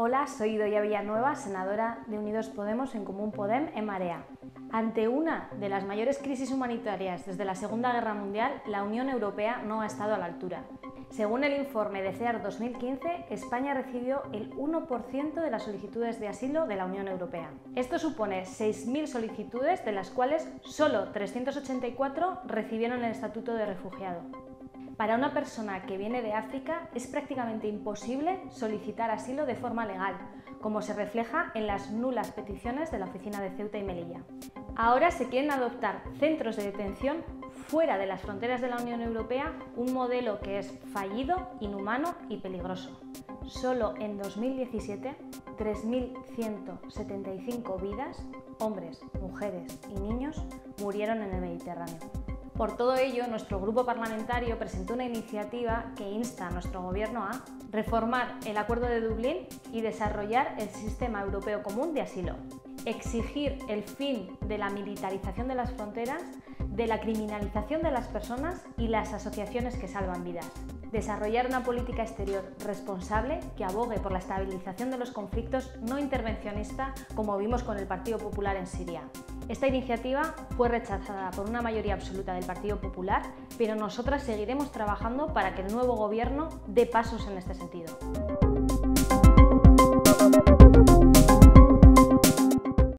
Hola, soy Doya Villanueva, senadora de Unidos Podemos en Común Podem en Marea. Ante una de las mayores crisis humanitarias desde la Segunda Guerra Mundial, la Unión Europea no ha estado a la altura. Según el informe de CEAR 2015, España recibió el 1% de las solicitudes de asilo de la Unión Europea. Esto supone 6.000 solicitudes, de las cuales solo 384 recibieron el estatuto de refugiado. Para una persona que viene de África es prácticamente imposible solicitar asilo de forma legal, como se refleja en las nulas peticiones de la oficina de Ceuta y Melilla. Ahora se quieren adoptar centros de detención fuera de las fronteras de la Unión Europea, un modelo que es fallido, inhumano y peligroso. Solo en 2017, 3.175 vidas, hombres, mujeres y niños, murieron en el Mediterráneo. Por todo ello, nuestro grupo parlamentario presentó una iniciativa que insta a nuestro Gobierno a reformar el Acuerdo de Dublín y desarrollar el Sistema Europeo Común de Asilo, exigir el fin de la militarización de las fronteras, de la criminalización de las personas y las asociaciones que salvan vidas, desarrollar una política exterior responsable que abogue por la estabilización de los conflictos no intervencionista como vimos con el Partido Popular en Siria esta iniciativa fue rechazada por una mayoría absoluta del Partido Popular, pero nosotras seguiremos trabajando para que el nuevo Gobierno dé pasos en este sentido.